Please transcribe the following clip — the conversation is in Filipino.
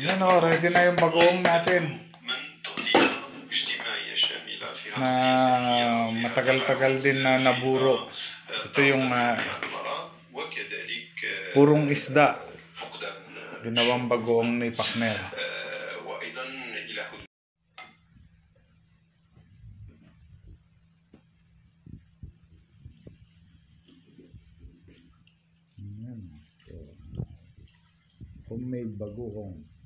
Yan o, oh, ready na yung bagoong natin. Na matagal-tagal din na naburo. Ito yung ah, purong isda. Ginawang bagoong ni Pakner. homemade bagoong.